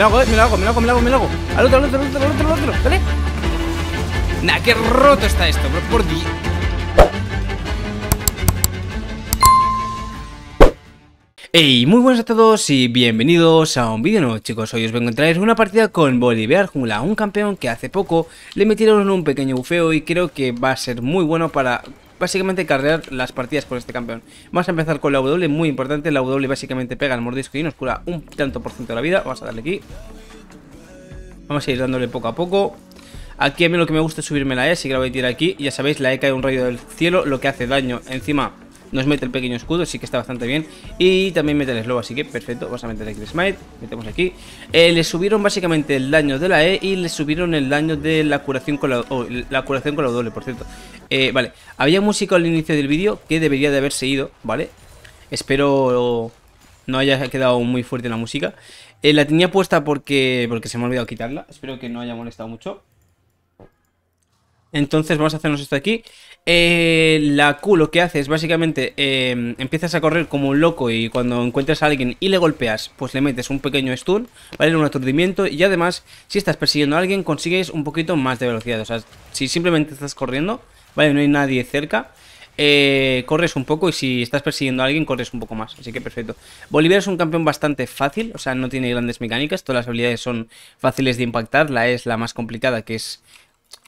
Lo hago, eh, me lo hago, me lo hago, me lo hago, me lo hago. Al otro, al otro, al otro, al otro, al otro. Dale. Nah, qué roto está esto, bro. Por Dios. Hey, muy buenas a todos y bienvenidos a un vídeo nuevo chicos, hoy os vengo a traer una partida con Bolívar Jungla, un campeón que hace poco le metieron un pequeño bufeo y creo que va a ser muy bueno para básicamente cargar las partidas con este campeón. Vamos a empezar con la W, muy importante, la W básicamente pega el mordisco y nos cura un tanto por ciento de la vida, vamos a darle aquí. Vamos a ir dándole poco a poco. Aquí a mí lo que me gusta es subirme la E, así que la voy a tirar aquí, ya sabéis, la E cae un rayo del cielo, lo que hace daño encima nos mete el pequeño escudo, sí que está bastante bien. Y también mete el slow, así que perfecto. Vamos a meter aquí el smite, metemos aquí. Eh, le subieron básicamente el daño de la E y le subieron el daño de la curación con la, curación con la doble, por cierto. Eh, vale, había música al inicio del vídeo que debería de haberse ido, ¿vale? Espero no haya quedado muy fuerte la música. Eh, la tenía puesta porque, porque se me ha olvidado quitarla. Espero que no haya molestado mucho. Entonces vamos a hacernos esto aquí. Eh, la Q lo que hace es básicamente eh, empiezas a correr como un loco y cuando encuentras a alguien y le golpeas, pues le metes un pequeño stun, ¿vale? Un aturdimiento y además, si estás persiguiendo a alguien, consigues un poquito más de velocidad. O sea, si simplemente estás corriendo, ¿vale? No hay nadie cerca. Eh, corres un poco y si estás persiguiendo a alguien corres un poco más, así que perfecto. Bolívar es un campeón bastante fácil, o sea, no tiene grandes mecánicas, todas las habilidades son fáciles de impactar, la es la más complicada que es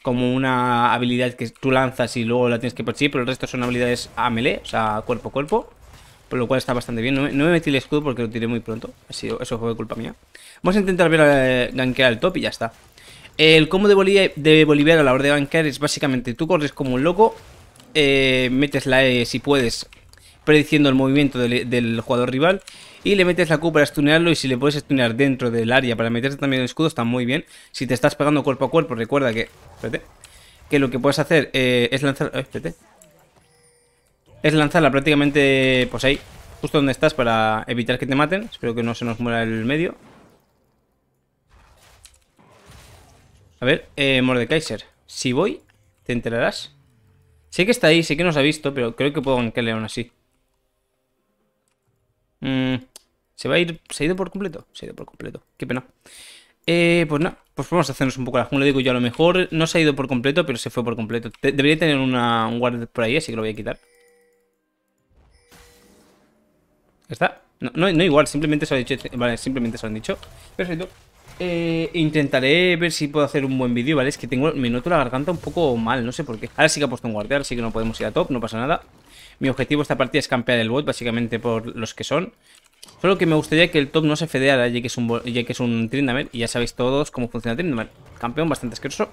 como una habilidad que tú lanzas y luego la tienes que perseguir, pero el resto son habilidades a melee, o sea, cuerpo a cuerpo. Por lo cual está bastante bien. No me, metí el escudo porque lo tiré muy pronto. Así, eso fue culpa mía. Vamos a intentar ver a, gankear el top y ya está. El combo de, Bolivia, de a la hora de gankear es básicamente tú corres como un loco, eh, metes la E si puedes, prediciendo el movimiento del, jugador rival y le metes la Q para stunearlo y si le puedes stunear dentro del área para meterte también el escudo está muy bien. Si te estás pegando cuerpo a cuerpo, recuerda que que lo que puedes hacer eh, es lanzar... Eh, es lanzarla prácticamente, pues ahí, justo donde estás para evitar que te maten. Espero que no se nos muera el medio. A ver, eh, Mordekaiser. Si voy, te enterarás. Sé que está ahí, sé que nos ha visto, pero creo que puedo gankearle aún así. Mm, ¿Se va a ir? ¿Se ha ido por completo? Se ha ido por completo. Qué pena. Eh, pues nada, pues vamos a hacernos un poco la jungla. Digo yo, a lo mejor no se ha ido por completo, pero se fue por completo. debería tener un guard por ahí, así que lo voy a quitar. ¿Está? No, no, igual, simplemente se lo han dicho. Vale, simplemente se lo han dicho. Perfecto. Eh, intentaré ver si puedo hacer un buen vídeo, ¿vale? Es que tengo, me noto la garganta un poco mal, no sé por qué. Ahora sí que ha puesto un guardia, así que no podemos ir a top, no pasa nada. Mi objetivo esta partida es campear el bot, básicamente por los que son. Solo que me gustaría que el top no se fedeara, ya que es un, ya que es un Trindamer. Y ya sabéis todos cómo funciona Trindamer. Campeón bastante asqueroso.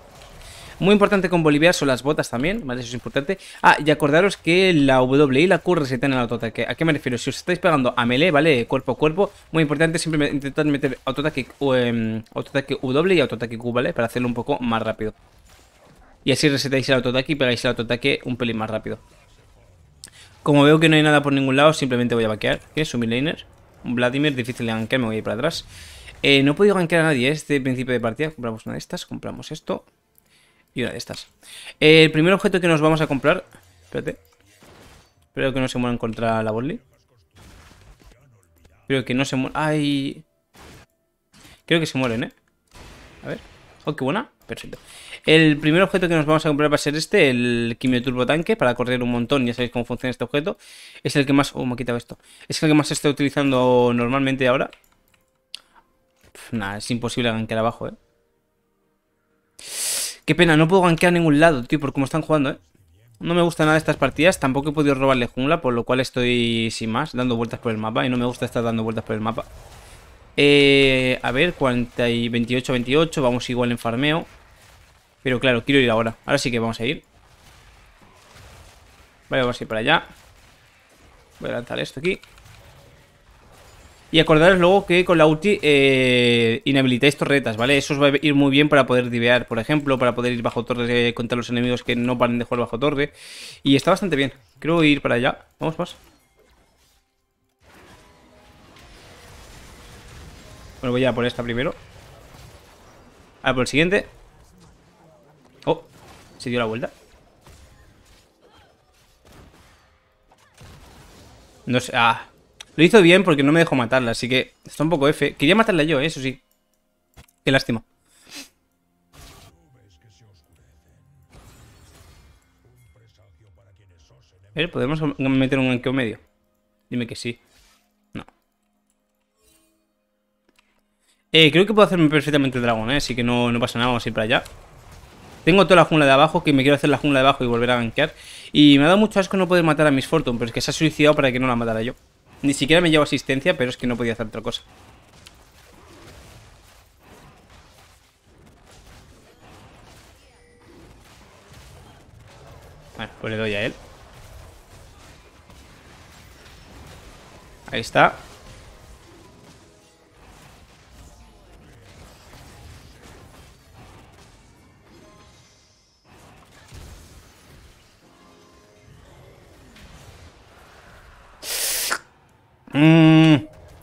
Muy importante con Bolivia son las botas también, ¿vale? Eso es importante. Ah, y acordaros que la W y la Q resetan el autoataque. ¿A qué me refiero? Si os estáis pegando a melee, ¿vale? Cuerpo a cuerpo, muy importante siempre intentar meter autoataque, um, autoataque W y autoataque Q, ¿vale? Para hacerlo un poco más rápido. Y así resetáis el autoataque y pegáis el autoataque un pelín más rápido. Como veo que no hay nada por ningún lado, simplemente voy a vaquear. ¿Qué es un laner? Vladimir, difícil de gankear, me voy a ir para atrás. Eh, no he podido gankear a nadie este principio de partida. Compramos una de estas, compramos esto. Y una de estas. Eh, el primer objeto que nos vamos a comprar... Espérate. Espero que no se mueran contra la Borley. Espero que no se mueran... ¡Ay! Creo que se mueren, ¿eh? A ver. ¡Oh, qué buena! Perfecto. El primer objeto que nos vamos a comprar va a ser este, el Quimio Turbo Tanque, para correr un montón, ya sabéis cómo funciona este objeto. Es el que más... Oh, me ha quitado esto. Es el que más está utilizando normalmente ahora. nada, es imposible gankear abajo, eh. Qué pena, no puedo gankear a ningún lado, tío, por cómo están jugando, eh. No me gusta nada estas partidas, tampoco he podido robarle jungla, por lo cual estoy sin más, dando vueltas por el mapa, y no me gusta estar dando vueltas por el mapa. Eh, a ver, 40 y 28, 28, vamos igual en farmeo. Pero claro, quiero ir ahora. Ahora sí que vamos a ir. Vale, vamos a ir para allá. Voy a lanzar esto aquí. Y acordaros luego que con la ulti eh, inhabilitáis torretas, ¿vale? Eso os va a ir muy bien para poder divear, por ejemplo, para poder ir bajo torre contra los enemigos que no paren de jugar bajo torre. Y está bastante bien. Creo ir para allá. Vamos, más. Bueno, voy a por esta primero. A por el siguiente. Oh, se dio la vuelta. No sé, ah. Lo hizo bien porque no me dejó matarla, así que está un poco F. Quería matarla yo, ¿eh? eso sí. Qué lástima. Ver, ¿podemos meter un ganqueo medio? Dime que sí. No. Eh, creo que puedo hacerme perfectamente el dragón, ¿eh? Así que no, no pasa nada, vamos a ir para allá. Tengo toda la jungla de abajo, que me quiero hacer la jungla de abajo y volver a gankear. Y me ha dado mucho asco no poder matar a Miss Fortune, pero es que se ha suicidado para que no la matara yo. Ni siquiera me llevo asistencia, pero es que no podía hacer otra cosa. Bueno, pues le doy a él. Ahí está. Mmm,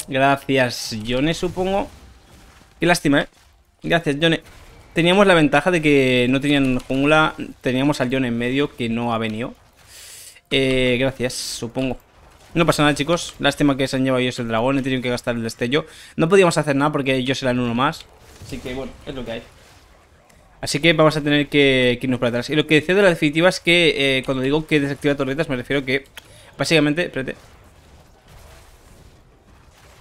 gracias, Yone, supongo. Qué lástima, ¿eh? Gracias, Yone. Teníamos la ventaja de que no tenían jungla. Teníamos al Yone en medio que no ha venido. Eh, gracias, supongo. No pasa nada, chicos. Lástima que se han llevado ellos el dragón. He tenido que gastar el destello. No podíamos hacer nada porque ellos eran uno más. Así que, bueno, es lo que hay. Así que vamos a tener que, irnos para atrás. Y lo que decía de la definitiva es que eh, cuando digo que desactiva torretas me refiero que básicamente... Espérate.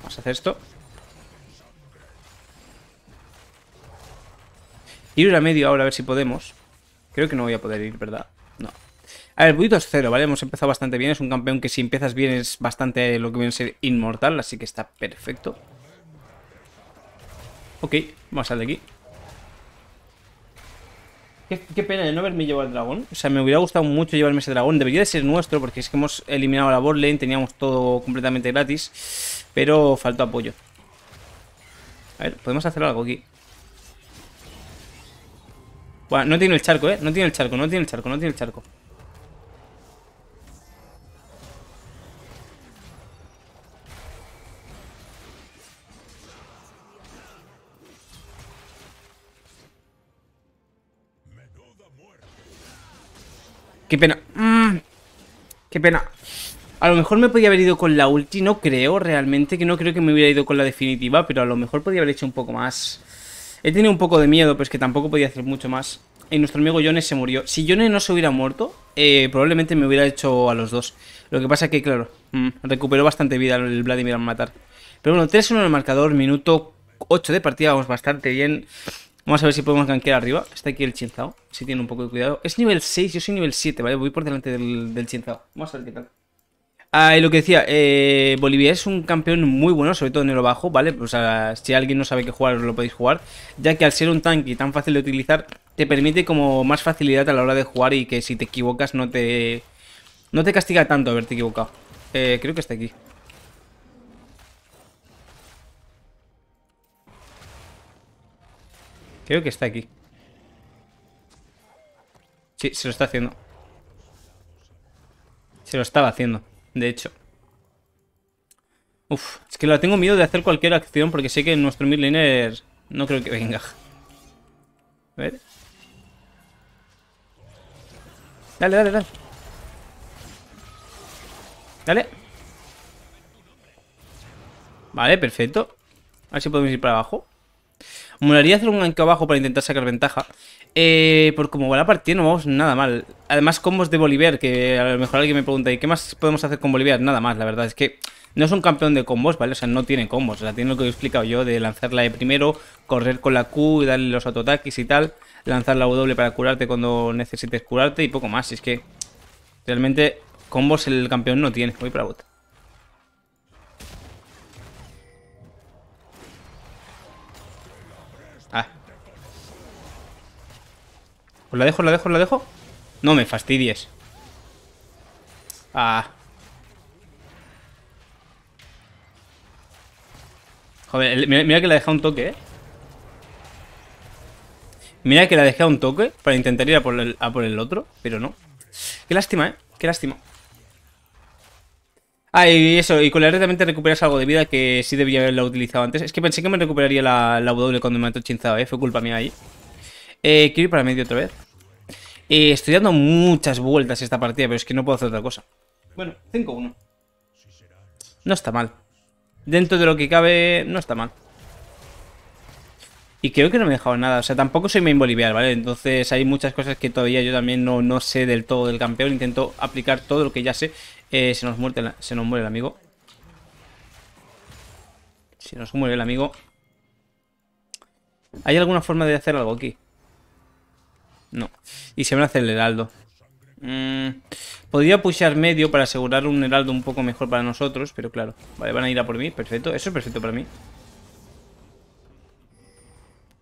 Vamos a hacer esto. Ir a medio ahora a ver si podemos. Creo que no voy a poder ir, ¿verdad? No. A ver, es cero, ¿vale? Hemos empezado bastante bien. Es un campeón que si empiezas bien es bastante lo que viene a ser inmortal. Así que está perfecto. Ok, vamos a salir de aquí. Qué, pena de no haberme llevado el dragón. O sea, me hubiera gustado mucho llevarme ese dragón. Debería de ser nuestro porque es que hemos eliminado la bot lane. Teníamos todo completamente gratis. Pero faltó apoyo. A ver, podemos hacer algo aquí. Bueno, no tiene el charco, ¿eh? No tiene el charco, no tiene el charco, no tiene el charco. Qué pena. Mm, qué pena. A lo mejor me podía haber ido con la ulti, no creo realmente, que no creo que me hubiera ido con la definitiva, pero a lo mejor podía haber hecho un poco más. He tenido un poco de miedo, pero es que tampoco podía hacer mucho más. Y nuestro amigo Yone se murió. Si Yone no se hubiera muerto, eh, probablemente me hubiera hecho a los dos. Lo que pasa es que, claro, mm, recuperó bastante vida el Vladimir al matar. Pero bueno, 3-1 en el marcador, minuto 8 de partida, vamos bastante bien. Vamos a ver si podemos gankear arriba. Está aquí el Chinzao. Si tiene un poco de cuidado. Es nivel 6, yo soy nivel 7, ¿vale? Voy por delante del, del Chinzao. Vamos a ver qué tal. Ah, y lo que decía, eh, Bolivia es un campeón muy bueno, sobre todo en el bajo, ¿vale? O sea, si alguien no sabe qué jugar, lo podéis jugar. Ya que al ser un tanque tan fácil de utilizar, te permite como más facilidad a la hora de jugar y que si te equivocas no te... No te castiga tanto haberte equivocado. Eh, creo que está aquí. Creo que está aquí. Sí, se lo está haciendo. Se lo estaba haciendo, de hecho. Uf, es que la tengo miedo de hacer cualquier acción porque sé que nuestro midlaner no creo que venga. A ver. Dale, dale, dale. Dale. Vale, perfecto. A ver si podemos ir para abajo. Molaría hacer un gank abajo para intentar sacar ventaja. Eh, por como va la partida no vamos nada mal. Además, combos de Bolívar, que a lo mejor alguien me pregunta, ¿y qué más podemos hacer con Bolívar? Nada más, la verdad es que no es un campeón de combos, ¿vale? O sea, no tiene combos. O sea, tiene lo que he explicado yo de lanzarla de primero, correr con la Q y darle los autoataques y tal. Lanzar la W para curarte cuando necesites curarte y poco más. Es que realmente combos el campeón no tiene. Voy para bot. ¿Os la dejo, la dejo, la dejo? No me fastidies. Ah. Joder, mira, que la dejado un toque, ¿eh? Mira que la dejado un toque para intentar ir a por, el, a por el otro, pero no. Qué lástima, ¿eh? Qué lástima. Ah, y eso, y con la R también te recuperas algo de vida que sí debía haberla utilizado antes. Es que pensé que me recuperaría la, W cuando me mató chinzado, ¿eh? Fue culpa mía ahí. Eh, quiero ir para medio otra vez. Eh, estoy dando muchas vueltas esta partida, pero es que no puedo hacer otra cosa. Bueno, 5-1. No está mal. Dentro de lo que cabe, no está mal. Y creo que no me he dejado nada. O sea, tampoco soy main boliviar, ¿vale? Entonces hay muchas cosas que todavía yo también no, no sé del todo del campeón. Intento aplicar todo lo que ya sé. Eh, se, nos se nos muere el amigo. Se nos muere el amigo. ¿Hay alguna forma de hacer algo aquí? No. Y se a hacer el heraldo. Mm, podría pushear medio para asegurar un heraldo un poco mejor para nosotros, pero claro. Vale, van a ir a por mí. Perfecto. Eso es perfecto para mí.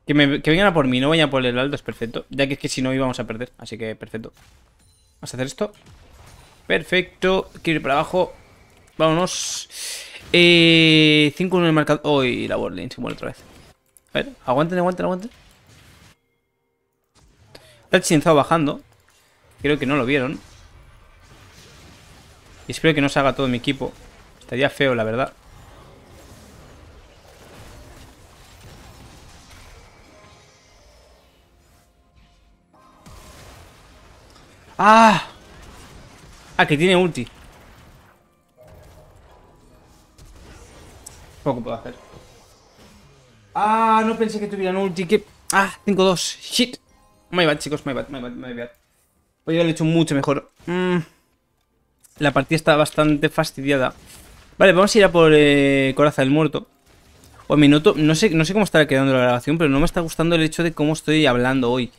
Que, vengan a por mí, no vayan a por el heraldo, es perfecto. Ya que es que si no íbamos a perder. Así que perfecto. Vamos a hacer esto. Perfecto. Quiero ir para abajo. Vámonos. Eh, 5 en el marcador. Uy, la boardlane se muere otra vez. A ver, aguanten, aguanten, aguanten. Está el chinzado bajando. Creo que no lo vieron. Y espero que no se haga todo mi equipo. Estaría feo, la verdad. ¡Ah! Ah, que tiene ulti. Poco puedo hacer. Ah, no pensé que tuvieran ulti. Que... Ah, 5-2. Shit. My bad, chicos. My bad, my bad, my bad. Podría haberlo hecho mucho mejor. Mm. La partida está bastante fastidiada. Vale, vamos a ir a por eh, Coraza del Muerto. O minuto, no sé, no sé cómo estará quedando la grabación, pero no me está gustando el hecho de cómo estoy hablando hoy.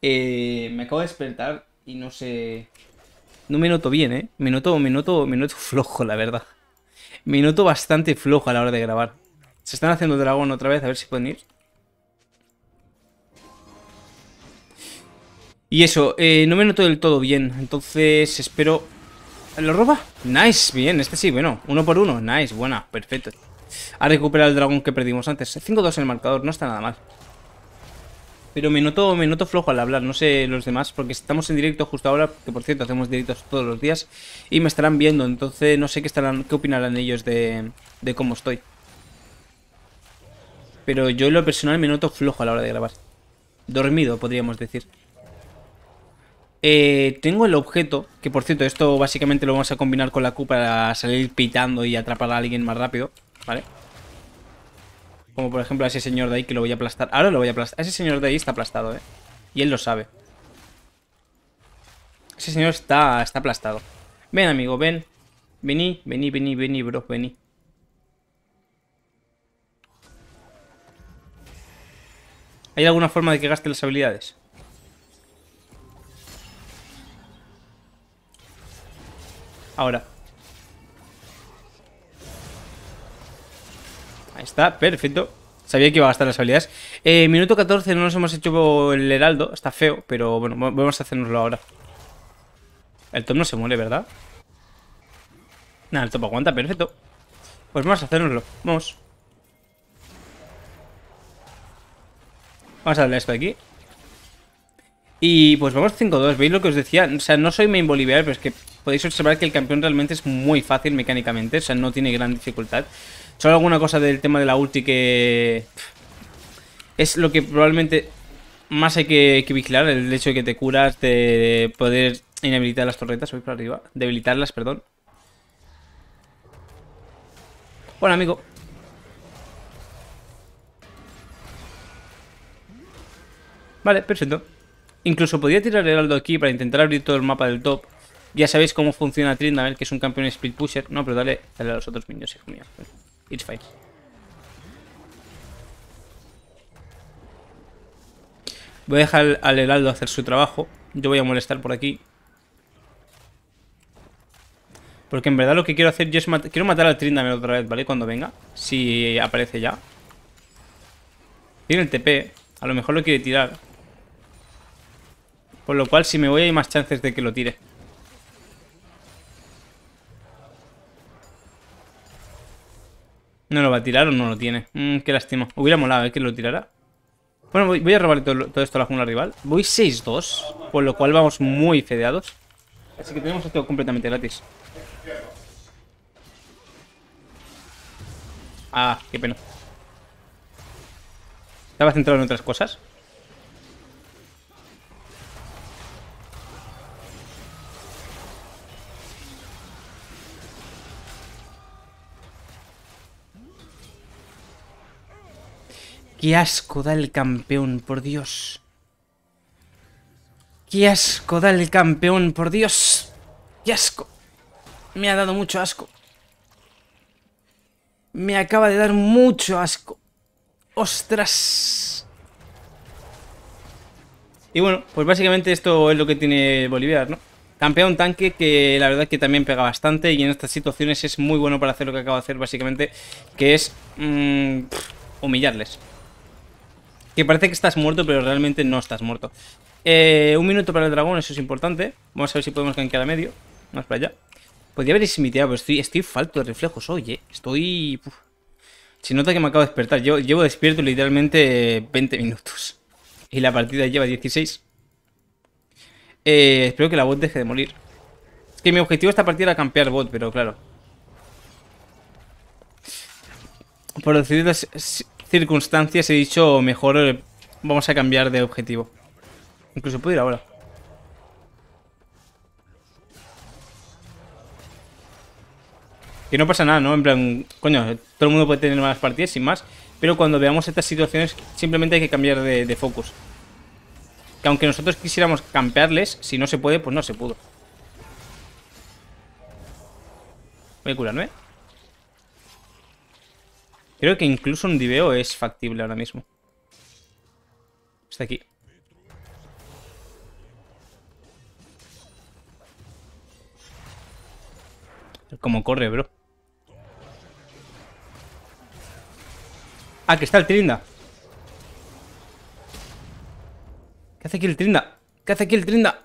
Eh, me acabo de despertar y no sé... No me noto bien, ¿eh? Me noto, me noto, me noto flojo, la verdad. Me noto bastante flojo a la hora de grabar. Se están haciendo dragón otra vez, a ver si pueden ir. Y eso, eh, no me noto del todo bien. Entonces espero... ¿Lo roba? Nice, bien, este sí, bueno. Uno por uno, nice, buena, perfecto. Ha recuperado el dragón que perdimos antes. 5-2 en el marcador, no está nada mal. Pero me noto, me noto flojo al hablar, no sé los demás, porque estamos en directo justo ahora, que por cierto hacemos directos todos los días, y me estarán viendo, entonces no sé qué estarán, qué opinarán ellos de, de cómo estoy. Pero yo en lo personal me noto flojo a la hora de grabar. Dormido, podríamos decir. Eh, tengo el objeto, que por cierto, esto básicamente lo vamos a combinar con la Q para salir pitando y atrapar a alguien más rápido, ¿vale? Como por ejemplo a ese señor de ahí que lo voy a aplastar. Ahora lo voy a aplastar. Ese señor de ahí está aplastado, ¿eh? Y él lo sabe. Ese señor está, está aplastado. Ven, amigo, ven. Vení, vení, vení, vení, bro, vení. ¿Hay alguna forma de que gaste las habilidades? Ahora. Ahí está, perfecto. Sabía que iba a gastar las habilidades. Eh, minuto 14 no nos hemos hecho el heraldo. Está feo, pero bueno, vamos a hacernoslo ahora. El top no se muere, ¿verdad? Nada, el top aguanta, perfecto. Pues vamos a hacernoslo. Vamos. Vamos a darle esto aquí. Y pues vamos 5-2. ¿Veis lo que os decía? O sea, no soy main boliviano, pero es que podéis observar que el campeón realmente es muy fácil mecánicamente. O sea, no tiene gran dificultad. Solo alguna cosa del tema de la ulti que... Es lo que probablemente más hay que, vigilar, el hecho de que te curas, de poder inhabilitar las torretas, voy por arriba, debilitarlas, perdón. Bueno, amigo. Vale, perfecto. Incluso podría tirar el heraldo aquí para intentar abrir todo el mapa del top. Ya sabéis cómo funciona Tryndamere, que es un campeón split pusher. No, pero dale, dale a los otros minions, hijo mío. It's fine. Voy a dejar al heraldo hacer su trabajo. Yo voy a molestar por aquí. Porque en verdad lo que quiero hacer yo es quiero matar al Tryndamere otra vez, ¿vale? Cuando venga. Si aparece ya. Tiene el TP. A lo mejor lo quiere tirar. Por lo cual si me voy hay más chances de que lo tire. ¿No lo va a tirar o no lo tiene? Mmm, qué lástima. Hubiera molado, ¿eh? Que lo tirara. Bueno, voy, a robar todo, esto a la jungla rival. Voy 6-2, por lo cual vamos muy fedeados. Así que tenemos esto completamente gratis. Ah, qué pena. Estaba centrado en otras cosas. Qué asco da el campeón, por Dios. Qué asco da el campeón, por Dios. Qué asco. Me ha dado mucho asco. Me acaba de dar mucho asco. ¡Ostras! Y bueno, pues básicamente esto es lo que tiene Boliviar, ¿no? Campeón tanque que la verdad que también pega bastante y en estas situaciones es muy bueno para hacer lo que acaba de hacer básicamente, que es mmm, humillarles. Que parece que estás muerto, pero realmente no estás muerto. Eh, un minuto para el dragón, eso es importante. Vamos a ver si podemos gankear a medio. Vamos para allá. Podría haber intimidado, pero estoy, estoy falto de reflejos hoy, ¿eh? Estoy... Se nota que me acabo de despertar. Llevo, despierto literalmente 20 minutos. Y la partida lleva 16. Eh, espero que la bot deje de morir. Es que mi objetivo esta partida era campear bot, pero claro. Por decir circunstancias he dicho mejor eh, vamos a cambiar de objetivo. Incluso puedo ir ahora. Que no pasa nada, ¿no? En plan, coño, todo el mundo puede tener malas partidas sin más. Pero cuando veamos estas situaciones, simplemente hay que cambiar de, de focus. Que aunque nosotros quisiéramos campearles, si no se puede, pues no se pudo. Voy a curarme. Creo que incluso un diveo es factible ahora mismo. Está aquí. Como corre, bro. Ah, que está el Trinda. ¿Qué hace aquí el Trinda? ¿Qué hace aquí el Trinda?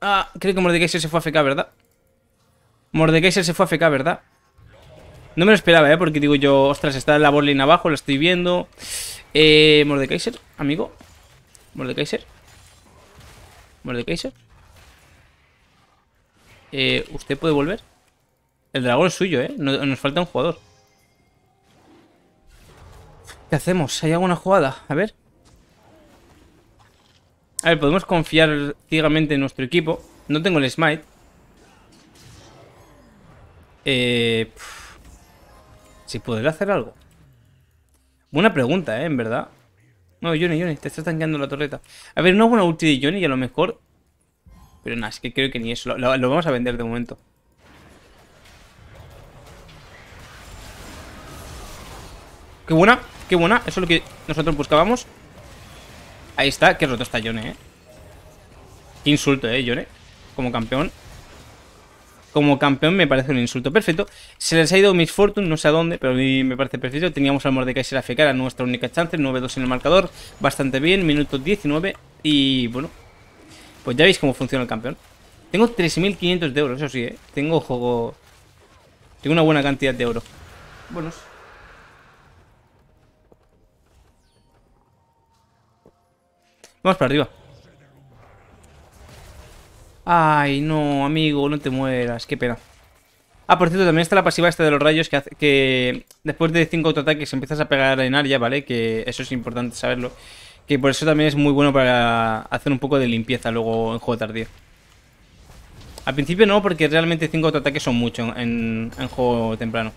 Ah, creo que Mordekaiser se fue a FK, ¿verdad? Mordekaiser se fue a FK, ¿verdad? No me lo esperaba, ¿eh? Porque digo yo, ostras, está la borlin abajo, lo estoy viendo. Eh, Mordekaiser, amigo. Mordekaiser. Mordekaiser. Eh, ¿Usted puede volver? El dragón es suyo, ¿eh? Nos falta un jugador. ¿Qué hacemos? ¿Hay alguna jugada? A ver. A ver, podemos confiar ciegamente en nuestro equipo. No tengo el smite. Eh... Si podré hacer algo. Buena pregunta, ¿eh? En verdad. No, Johnny, Johnny, te estás tanqueando la torreta. A ver, una buena ulti de Johnny y a lo mejor... Pero nada, es que creo que ni eso. Lo, lo vamos a vender de momento. ¡Qué buena! ¡Qué buena! Eso es lo que nosotros buscábamos. Ahí está. Qué roto está Johnny, ¿eh? Qué insulto, ¿eh, Johnny? Como campeón como campeón me parece un insulto. Perfecto. Se les ha ido Miss Fortune, no sé a dónde, pero a mí me parece perfecto. Teníamos al Mordekaiser AFK, era nuestra única chance. 9-2 en el marcador. Bastante bien. Minuto 19. Y bueno, pues ya veis cómo funciona el campeón. Tengo 3.500 de oro, eso sí, ¿eh? Tengo juego... Tengo una buena cantidad de oro. Buenos. Vamos para arriba. Ay, no, amigo, no te mueras, qué pena. Ah, por cierto, también está la pasiva esta de los rayos que hace que después de 5 autoataques empiezas a pegar en área, ¿vale? Que eso es importante saberlo. Que por eso también es muy bueno para hacer un poco de limpieza luego en juego tardío. Al principio no, porque realmente 5 autoataques son mucho en, en juego temprano.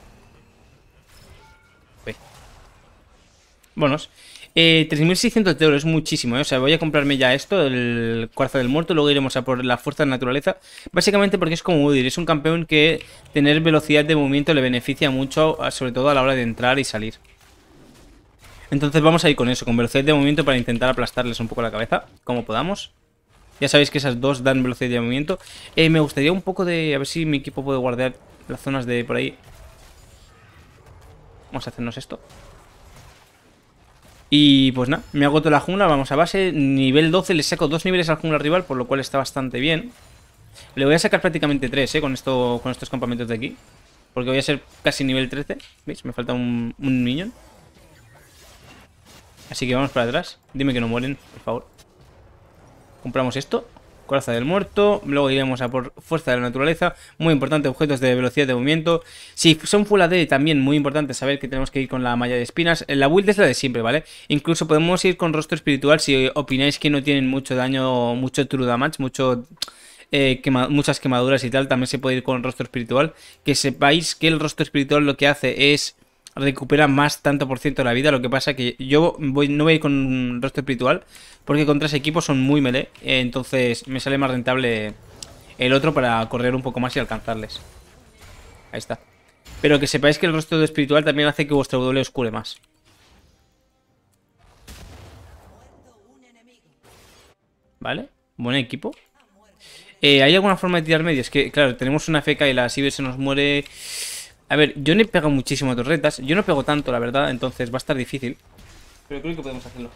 Buenos. Eh, 3.600 de oro es muchísimo, ¿eh? O sea, voy a comprarme ya esto, el cuarzo del muerto, luego iremos a por la fuerza de naturaleza. Básicamente porque es como Udir, es un campeón que tener velocidad de movimiento le beneficia mucho, sobre todo a la hora de entrar y salir. Entonces vamos a ir con eso, con velocidad de movimiento para intentar aplastarles un poco la cabeza, como podamos. Ya sabéis que esas dos dan velocidad de movimiento. Eh, me gustaría un poco de... A ver si mi equipo puede guardar las zonas de por ahí. Vamos a hacernos esto. Y pues nada, me agoto la jungla, vamos a base, nivel 12, le saco dos niveles al jungla rival, por lo cual está bastante bien. Le voy a sacar prácticamente tres, eh, con, esto, con estos campamentos de aquí. Porque voy a ser casi nivel 13, ¿veis? Me falta un, un minion. Así que vamos para atrás. Dime que no mueren, por favor. Compramos esto. Coraza del muerto, luego iremos a por fuerza de la naturaleza, muy importante, objetos de velocidad de movimiento. Si son Full AD, también muy importante saber que tenemos que ir con la malla de espinas. La build es la de siempre, ¿vale? Incluso podemos ir con rostro espiritual si opináis que no tienen mucho daño, mucho true damage, mucho... Eh, muchas quemaduras y tal, también se puede ir con rostro espiritual. Que sepáis que el rostro espiritual lo que hace es recupera más tanto por ciento de la vida. Lo que pasa que yo voy, no voy con rostro espiritual porque contra ese equipo son muy melee. Entonces me sale más rentable el otro para correr un poco más y alcanzarles. Ahí está. Pero que sepáis que el rostro de espiritual también hace que vuestro W os cure más. Vale, buen equipo. Eh, ¿Hay alguna forma de tirar medios? Que, claro, tenemos una feca y la Sibir se nos muere... A ver, yo no he pegado muchísimo a torretas. Yo no pego tanto, la verdad, entonces va a estar difícil. Pero creo que podemos hacerlo.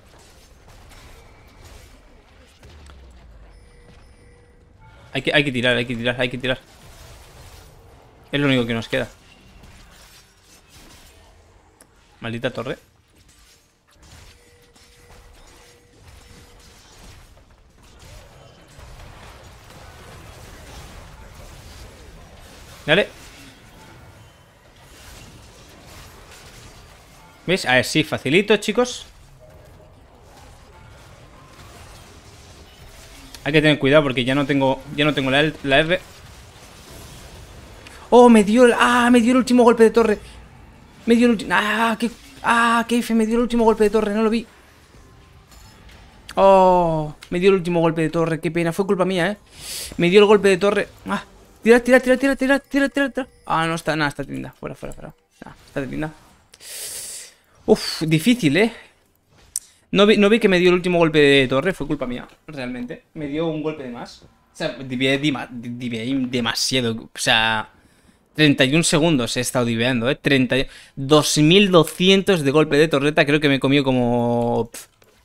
Hay que, hay que tirar, hay que tirar, hay que tirar. Es lo único que nos queda. Maldita torre. Dale. ¿Veis? A ver, sí, facilito, chicos. Hay que tener cuidado porque ya no tengo ya no tengo la, la R. ¡Oh, me dio el... ¡Ah, me dio el último golpe de torre! Me dio el último... ¡Ah, qué... ¡Ah, qué F! Me dio el último golpe de torre, no lo vi. ¡Oh! Me dio el último golpe de torre, qué pena. Fue culpa mía, ¿eh? Me dio el golpe de torre. ¡Ah! Tira, tira, tira, tira, tira, tira, tira, tira. Ah, no está, nada, está tinda. Fuera, fuera, fuera. está tinda. Uf, difícil, ¿eh? No vi, no vi que me dio el último golpe de torre, fue culpa mía, realmente. Me dio un golpe de más. O sea, divié demasiado. O sea, 31 segundos he estado diveando, ¿eh? 30... 2200 de golpe de torreta, creo que me comió como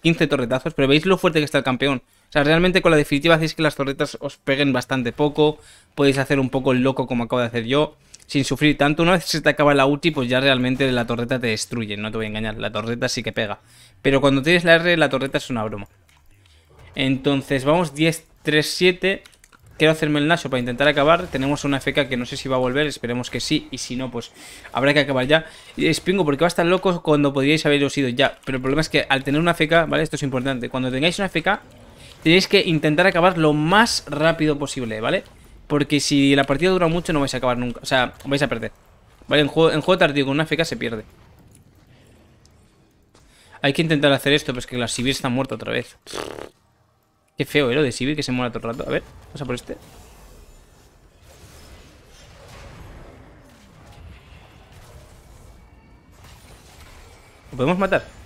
15 torretazos, pero veis lo fuerte que está el campeón. O sea, realmente con la definitiva hacéis que las torretas os peguen bastante poco, podéis hacer un poco el loco como acabo de hacer yo, sin sufrir tanto. Una vez se te acaba la ulti, pues ya realmente la torreta te destruye, no te voy a engañar, la torreta sí que pega. Pero cuando tienes la R, la torreta es una broma. Entonces, vamos 10, 3, 7... Quiero hacerme el Nasho para intentar acabar. Tenemos una FK que no sé si va a volver. Esperemos que sí. Y si no, pues habrá que acabar ya. Y espingo porque va a estar loco cuando podríais haberos ido ya. Pero el problema es que al tener una FK, ¿vale? Esto es importante. Cuando tengáis una FK, tenéis que intentar acabar lo más rápido posible, ¿vale? Porque si la partida dura mucho no vais a acabar nunca. O sea, vais a perder. ¿Vale? En juego, en juego tardío con una FK se pierde. Hay que intentar hacer esto, pero es que la Sibir está muerta otra vez. Qué feo, ¿eh? Lo de Sibir que se muera todo el rato. A ver, vamos a por este. ¿Lo podemos matar?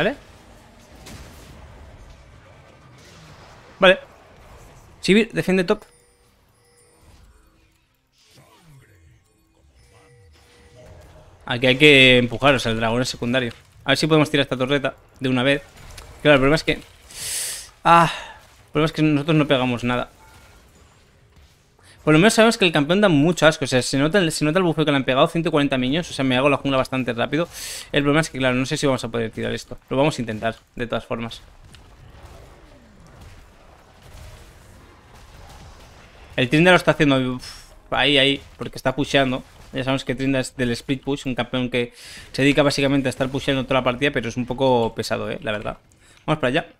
¿Vale? Vale Sivir, defiende top. Aquí hay que empujar, o el dragón es secundario. A ver si podemos tirar esta torreta de una vez. Claro, el problema es que... Ah, el problema es que nosotros no pegamos nada. Por lo menos sabemos que el campeón da mucho asco. O sea, se nota, el bufeo que le han pegado. 140 niños. O sea, me hago la jungla bastante rápido. El problema es que, claro, no sé si vamos a poder tirar esto. Lo vamos a intentar, de todas formas. El Trinda lo está haciendo ahí, ahí, porque está pusheando. Ya sabemos que Trinda es del split push, un campeón que se dedica básicamente a estar pusheando toda la partida, pero es un poco pesado, eh, la verdad. Vamos para allá.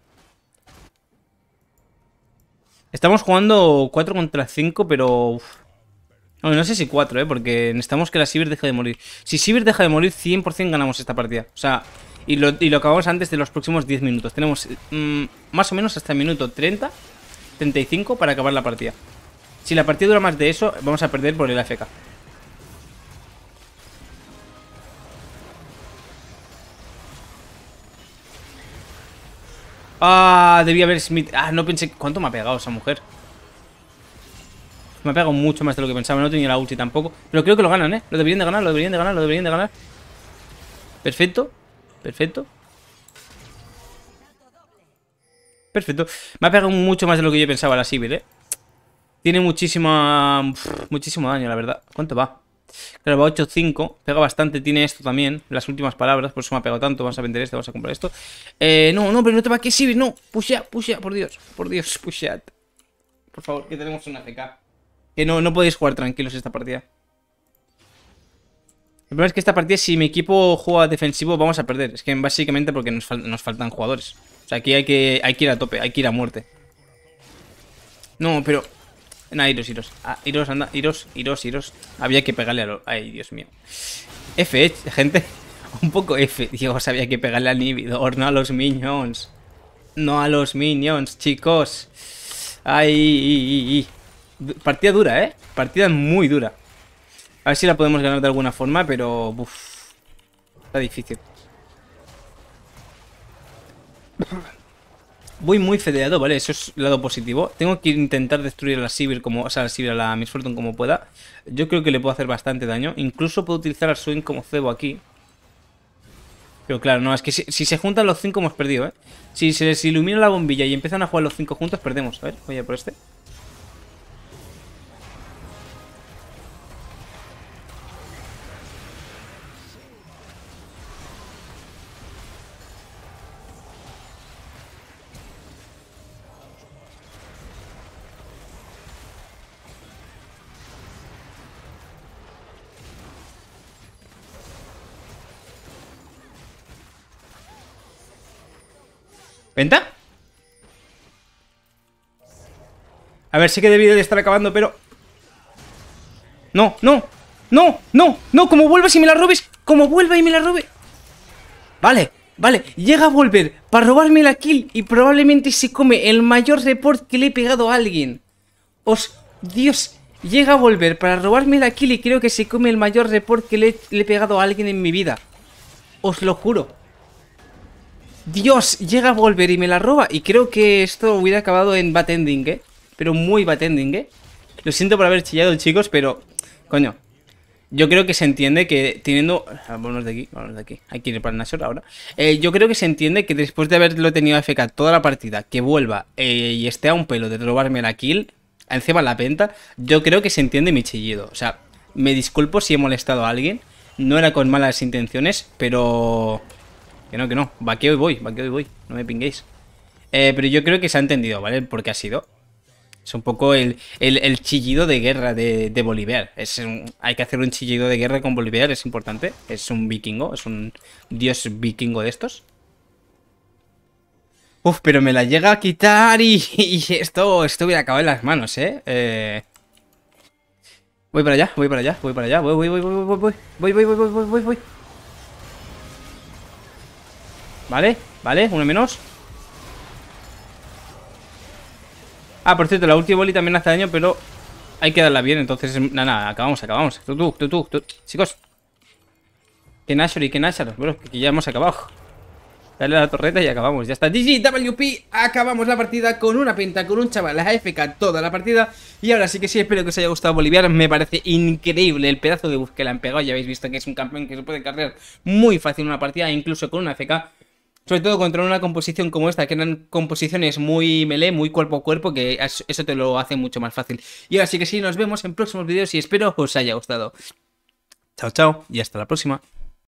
Estamos jugando 4 contra 5, pero... No, sé si 4, ¿eh? Porque necesitamos que la Sivir deje de morir. Si Sivir deja de morir, 100% ganamos esta partida. O sea, y lo, y lo acabamos antes de los próximos 10 minutos. Tenemos mm, más o menos hasta el minuto 30, 35 para acabar la partida. Si la partida dura más de eso, vamos a perder por el AFK. Ah, debía haber Smith. Ah, no pensé. ¿Cuánto me ha pegado esa mujer? Me ha pegado mucho más de lo que pensaba. No tenía la ulti tampoco. Pero creo que lo ganan, ¿eh? Lo deberían de ganar, lo deberían de ganar, lo deberían de ganar. Perfecto. Perfecto. Perfecto. Me ha pegado mucho más de lo que yo pensaba la Civil, ¿eh? Tiene muchísima, muchísimo daño, la verdad. ¿Cuánto va? Claro, va 8-5. Pega bastante, tiene esto también. Las últimas palabras, por eso me ha pegado tanto. Vamos a vender esto, vamos a comprar esto. Eh, no, no, pero no te va que sí, no. Pushea, pushea, por Dios. Por Dios, pushea. Por favor, que tenemos una CK. Que no, no podéis jugar tranquilos esta partida. El problema es que esta partida, si mi equipo juega defensivo, vamos a perder. Es que básicamente porque nos, nos faltan jugadores. O sea, aquí hay que, hay que ir a tope, hay que ir a muerte. No, pero... Iros, iros. Ah, iros, anda, iros, iros, iros. Había que pegarle a los... Ay, Dios mío. F, eh, gente. Un poco F. Dios, había que pegarle al inhibidor, no a los minions. No a los minions, chicos. Ay, partida dura, ¿eh? Partida muy dura. A ver si la podemos ganar de alguna forma, pero... Uf, está difícil. Voy muy fedeado, ¿vale? Eso es lado positivo. Tengo que intentar destruir a la Sivir como... O sea, a la a la Miss Fortune como pueda. Yo creo que le puedo hacer bastante daño. Incluso puedo utilizar a Swing como cebo aquí. Pero claro, no, es que si, se juntan los cinco hemos perdido, ¿eh? Si se les ilumina la bombilla y empiezan a jugar los cinco juntos, perdemos. A ver, voy a por este. A ver, sé que debido de estar acabando, pero... No, no, no, no, no, como vuelvas y me la robes, como vuelva y me la robe. Vale, vale, llega a volver para robarme la kill y probablemente se come el mayor report que le he pegado a alguien. Os... Dios, llega a volver para robarme la kill y creo que se come el mayor report que le, le he pegado a alguien en mi vida. Os lo juro. Dios, llega a volver y me la roba. Y creo que esto hubiera acabado en bad ending, ¿eh? Pero muy bad ending, ¿eh? Lo siento por haber chillado, chicos, pero... Coño. Yo creo que se entiende que teniendo... Ah, vámonos de aquí, vámonos de aquí. Hay que ir para el Nashor ahora. Eh, yo creo que se entiende que después de haberlo tenido a FK toda la partida, que vuelva eh, y esté a un pelo de robarme la kill, encima la venta, yo creo que se entiende mi chillido. O sea, me disculpo si he molestado a alguien. No era con malas intenciones, pero... Que no, que no. Vaqueo y voy, vaqueo y voy. No me pinguéis. Eh, pero yo creo que se ha entendido, ¿vale? Porque ha sido. Es un poco el, chillido de guerra de, de Bolívar. Es hay que hacer un chillido de guerra con Bolívar, es importante. Es un vikingo, es un dios vikingo de estos. Uf, pero me la llega a quitar y, esto, esto hubiera acabado en las manos, ¿eh? ¿eh? Voy para allá, voy para allá, voy para allá, voy, voy, voy, voy, voy, voy, voy, voy, voy, voy, voy, voy. Vale, vale, uno menos Ah, por cierto, la última boli también hace daño, pero hay que darla bien, entonces, nada, acabamos, acabamos. Tú, tú, tú, tú, chicos. Que Nashor y que Nashor, bueno, que ya hemos acabado. Dale a la torreta y acabamos, ya está. GGWP, acabamos la partida con una pinta, con un chaval, la AFK toda la partida. Y ahora sí que sí, espero que os haya gustado Boliviar. Me parece increíble el pedazo de buff que le han pegado. Ya habéis visto que es un campeón que se puede cargar muy fácil en una partida Incluso con una AFK sobre todo contra una composición como esta, que eran composiciones muy melee, muy cuerpo a cuerpo, que eso te lo hace mucho más fácil. Y ahora sí que sí, nos vemos en próximos vídeos y espero os haya gustado. Chao, chao y hasta la próxima.